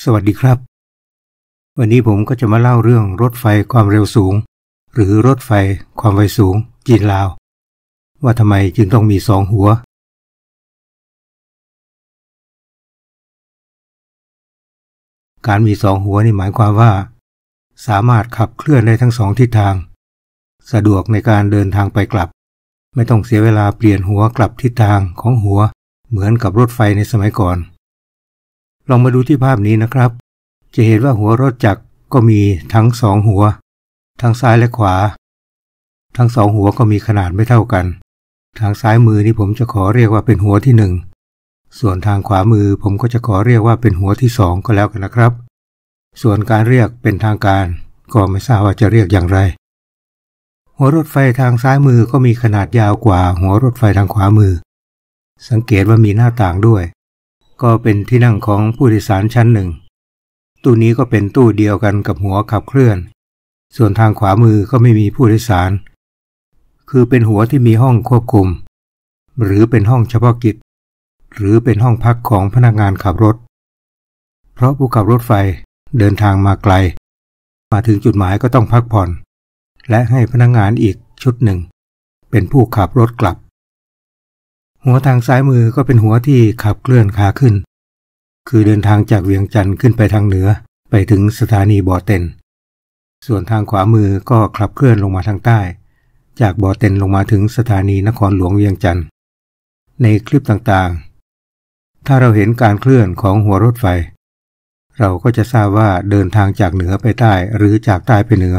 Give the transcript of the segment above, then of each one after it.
สวัสดีครับ วันนี้ผมก็จะมาเล่าเรื่องรถไฟความเร็วสูง หรือรถไฟความไวสูง จีนลาว ว่าทำไมจึงต้องมีสองหัว การมีสองหัวนี่หมายความว่า สามารถขับเคลื่อนได้ทั้งสองทิศทาง สะดวกในการเดินทางไปกลับ ไม่ต้องเสียเวลาเปลี่ยนหัวกลับทิศทางของหัว เหมือนกับรถไฟในสมัยก่อน ลองมาดูที่ภาพนี้นะครับ จะเห็นว่าหัวรถจักรก็มีทั้งสองหัว ทั้งซ้ายและขวา ทั้งสองหัวก็มีขนาดไม่เท่ากัน ทางซ้ายมือนี่ผมจะขอเรียกว่าเป็นหัวที่หนึ่งส่วนทางขวามือผมก็จะขอเรียกว่าเป็นหัวที่สองก็แล้วกันนะครับ ส่วนการเรียกเป็นทางการ ก็ไม่ทราบว่าจะเรียกอย่างไร หัวรถไฟทางซ้ายมือก็มีขนาดยาวกว่าหัวรถไฟทางขวามือ สังเกตว่ามีหน้าต่างด้วย ก็เป็นที่นั่งของผู้โดยสารชั้นหนึ่ง ตู้นี้ก็เป็นตู้เดียวกันกับหัวขับเคลื่อน ส่วนทางขวามือก็ไม่มีผู้โดยสาร คือเป็นหัวที่มีห้องควบคุม หรือเป็นห้องเฉพาะกิจ หรือเป็นห้องพักของพนักงานขับรถ เพราะผู้ขับรถไฟเดินทางมาไกล มาถึงจุดหมายก็ต้องพักผ่อน และให้พนักงานอีกชุดหนึ่ง เป็นผู้ขับรถกลับ หัวทางซ้ายมือก็เป็นหัวที่ขับเคลื่อนขาขึ้น คือเดินทางจากเวียงจันทร์ขึ้นไปทางเหนือไปถึงสถานีบ่อเต็น ส่วนทางขวามือก็ขับเคลื่อนลงมาทางใต้ จากบ่อเต็นลงมาถึงสถานีนครหลวงเวียงจันทร์ ในคลิปต่างๆ ถ้าเราเห็นการเคลื่อนของหัวรถไฟ เราก็จะทราบว่าเดินทางจากเหนือไปใต้หรือจากใต้ไปเหนือ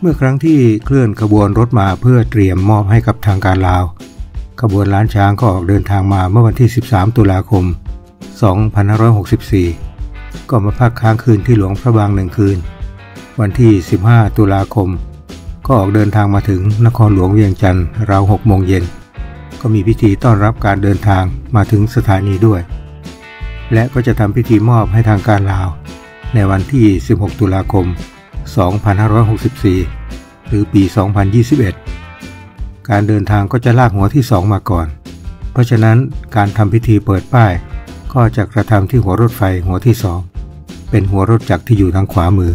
เมื่อครั้งที่เคลื่อนขบวนรถมาเพื่อเตรียมมอบให้กับทางการลาว ขบวนล้านช้างก็ออกเดินทางมาเมื่อวันที่ 13 ตุลาคม 2564 ก็มาพักค้างคืนที่หลวงพระบางหนึ่งคืน วันที่ 15 ตุลาคม ก็ออกเดินทางมาถึงนครหลวงเวียงจันทร์ราว6โมงเย็น ก็มีพิธีต้อนรับการเดินทางมาถึงสถานีด้วย และก็จะทำพิธีมอบให้ทางการลาว ในวันที่ 16 ตุลาคม 2564 หรือปี 2021 การเดินทางก็จะลากหัวที่2มาก่อน เพราะฉะนั้นการทำพิธีเปิดป้าย ก็จะกระทำที่หัวรถไฟหัวที่สองเป็นหัวรถจักรที่อยู่ทางขวามือ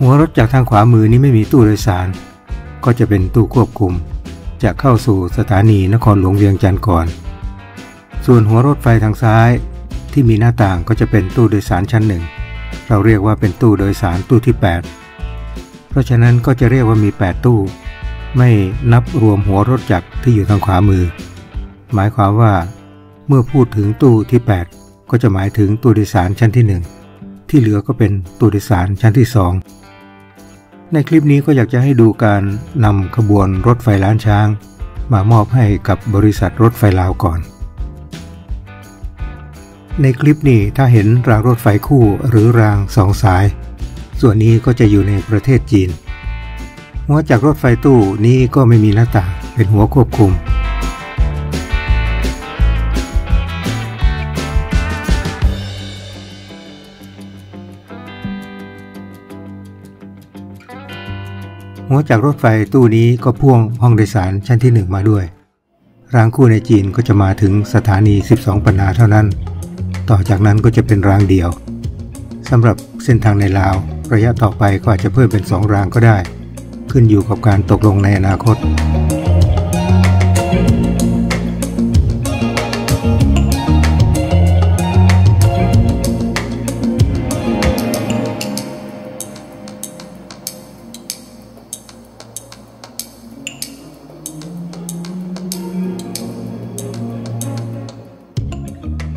หัวรถจากทางขวามือนี้ไม่มีตู้โดยสาร ก็จะเป็นตู้ควบคุม จะเข้าสู่สถานีนครหลวงเวียงจันทร์ก่อน ส่วนหัวรถไฟทางซ้ายที่มีหน้าต่างก็จะเป็นตู้โดยสารชั้นหนึ่ง เราเรียกว่าเป็นตู้โดยสารตู้ที่ 8 เพราะฉะนั้นก็จะเรียกว่ามี 8 ตู้ ไม่นับรวมหัวรถจักรที่อยู่ทางขวามือ หมายความว่า เมื่อพูดถึงตู้ที่ 8 ก็จะหมายถึงตู้โดยสารชั้นที่ 1 ที่เหลือก็เป็นตู้โดยสารชั้นที่ 2 ในคลิปนี้ก็อยากจะให้ดูการนำขบวนรถไฟล้านช้าง มามอบให้กับบริษัทรถไฟลาวก่อน ในคลิปนี้ถ้าเห็นรางรถไฟคู่หรือรางสองสาย ส่วนนี้ก็จะอยู่ในประเทศจีน หัวจากรถไฟตู้นี้ก็ไม่มีหน้าต่างเป็นหัวควบคุม หัวจากรถไฟตู้นี้ก็พ่วงห้องโดยสารชั้นที่หนึ่งมาด้วย รางคู่ในจีนก็จะมาถึงสถานี 12 ปันนาเท่านั้น ต่อจากนั้นก็จะเป็นรางเดียวสำหรับเส้นทางในลาว ระยะต่อไปก็อาจจะเพิ่มเป็น2รางก็ได้ ขึ้นอยู่กับการตกลงในอนาคต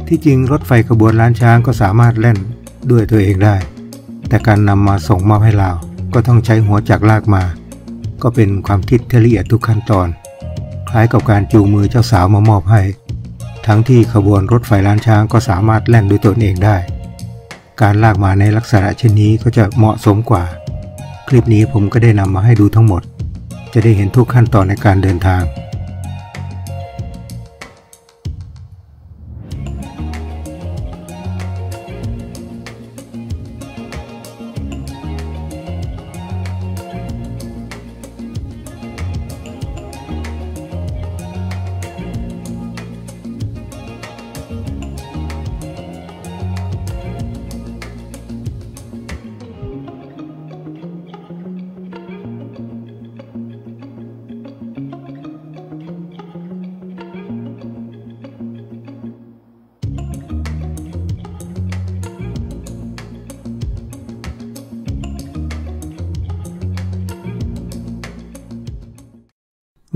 ที่จริงรถไฟขบวนล้านช้างก็สามารถเล่นด้วยตัวเองได้ แต่การนำมาส่งมอบให้เราก็ต้องใช้หัวจักรลากมา ก็เป็นความคิดที่ละเอียดทุกขั้นตอน คล้ายกับการจูงมือเจ้าสาวมามอบให้ ทั้งที่ขบวนรถไฟล้านช้างก็สามารถแล่นด้วยตนเองได้ การลากมาในลักษณะเช่นนี้ก็จะเหมาะสมกว่า คลิปนี้ผมก็ได้นำมาให้ดูทั้งหมด จะได้เห็นทุกขั้นตอนในการเดินทาง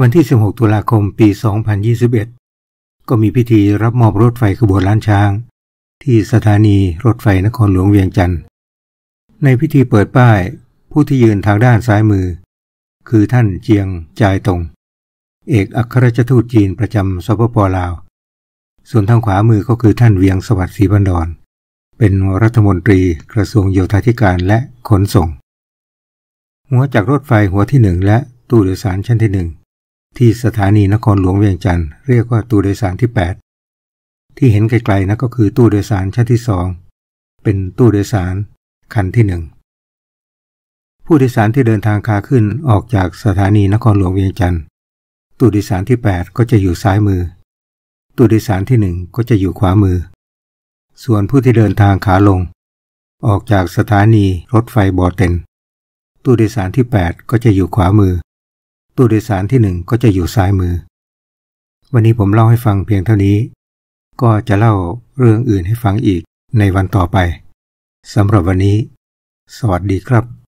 วันที่ 16 ตุลาคมปี 2021 ก็มีพิธีรับมอบรถไฟขบวนล้านช้าง ที่สถานีรถไฟนครหลวงเวียงจันทร์ ในพิธีเปิดป้ายผู้ที่ยืนทางด้านซ้ายมือ คือท่านเจียงจายตง เอกอัครราชทูตจีนประจำสปปลาว ส่วนทางขวามือก็คือท่านเวียงสวัสดิ์ศรีบันดอนเป็นรัฐมนตรีกระทรวงโยธาธิการและขนส่ง หัวจากรถไฟหัวที่หนึ่งและตู้โดยสารชั้นที่หนึ่ง ที่สถานีนครหลวงเวียงจันทร์เรียกว่าตู้โดยสารที่ 8 ที่เห็นไกลๆนะก็คือตู้โดยสารชั้นที่สองเป็นตู้โดยสารคันที่หนึ่งผู้โดยสารที่เดินทางขาขึ้นออกจากสถานีนครหลวงเวียงจันทร์ตู้โดยสารที่ 8 ก็จะอยู่ซ้ายมือ ตู้โดยสารที่1ก็จะอยู่ขวามือ ส่วนผู้ที่เดินทางขาลง ออกจากสถานีรถไฟบอเต็นตู้โดยสารที่ 8 ก็จะอยู่ขวามือ ตู้โดยสารที่หนึ่งก็จะอยู่ซ้ายมือ วันนี้ผมเล่าให้ฟังเพียงเท่านี้ ก็จะเล่าเรื่องอื่นให้ฟังอีกในวันต่อไปสำหรับวันนี้ สวัสดีครับ